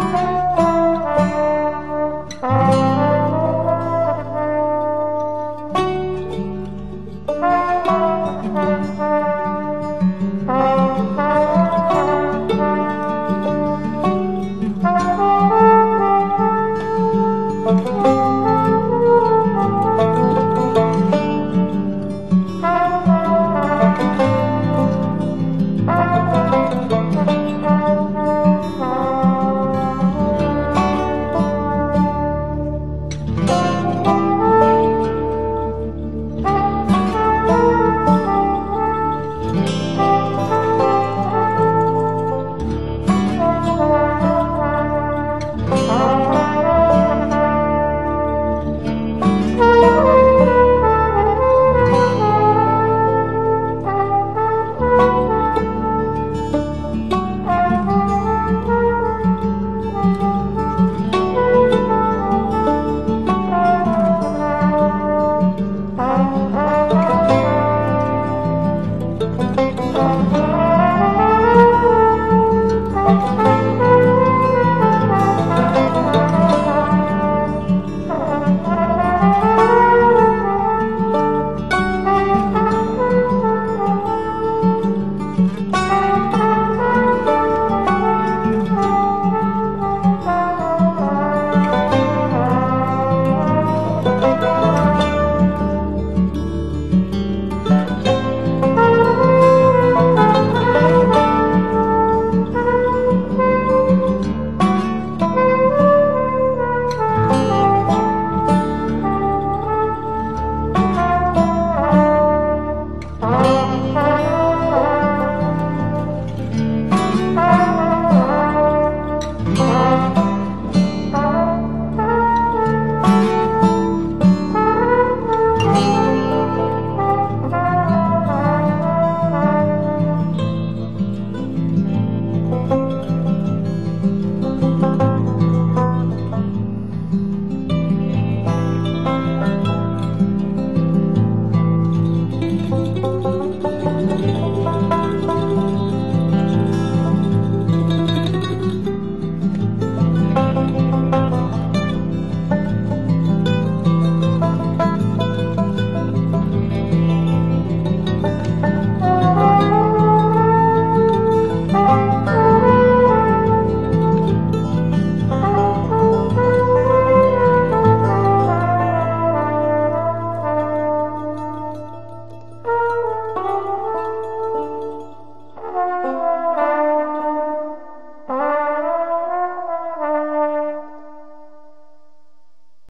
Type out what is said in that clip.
Bye.